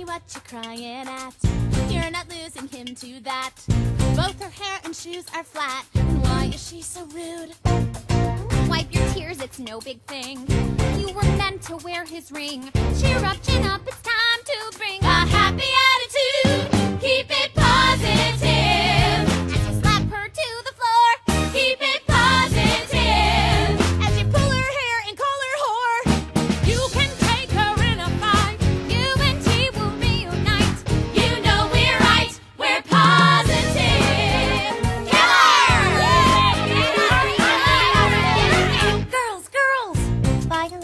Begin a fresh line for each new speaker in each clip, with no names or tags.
me what you're crying at. You're not losing him to that. Both her hair and shoes are flat. And why is she so rude?
Wipe your tears, it's no big thing. You were meant to wear his ring. Cheer up, chin up, it's time to bring A
happy attitude.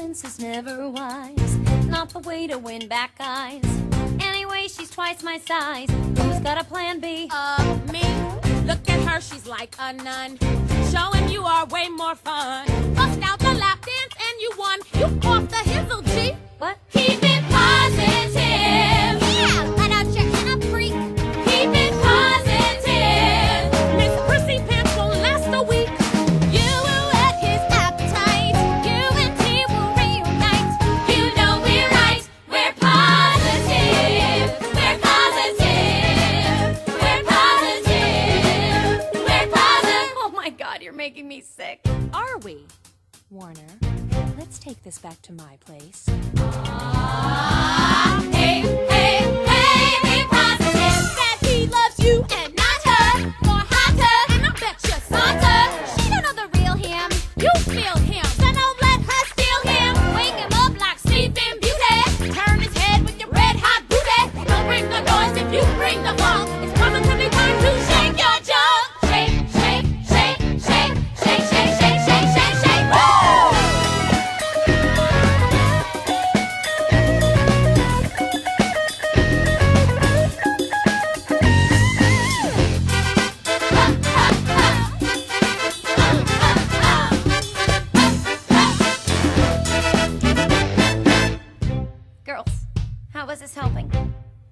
Violence is never wise. Not the way to win back guys. Anyway, she's twice my size. Who's got a plan B?
Uh, me? Look at her, she's like a nun. Showing you are way more fun.
Me sick. Are we? Warner, let's take this back to my place.
Hey, hey, hey, be positive. That he loves you and not her. More hotter, and I bet you smarter.
She don't know the real him.
You feel him, so don't let her steal him.
Wake him up like
Sleeping Beauty. Turn his head with your red hot booty. Don't bring the noise if you bring the funk.
Is helping.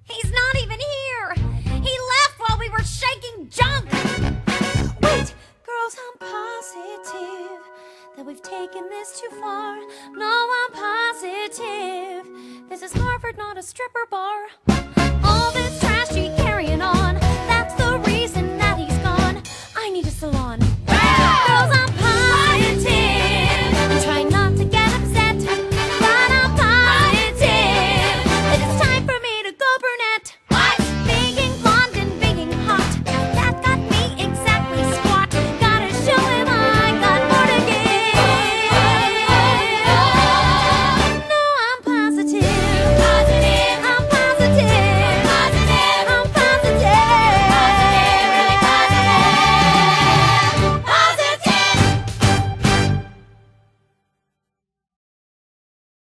He's not even here! He left while we were shaking junk! Wait! Girls, I'm positive that we've taken this too far. No, I'm positive. This is Harvard, not a stripper bar. All this trash you carrying on, that's the reason that he's gone. I need a salon. Ah! Girls, I'm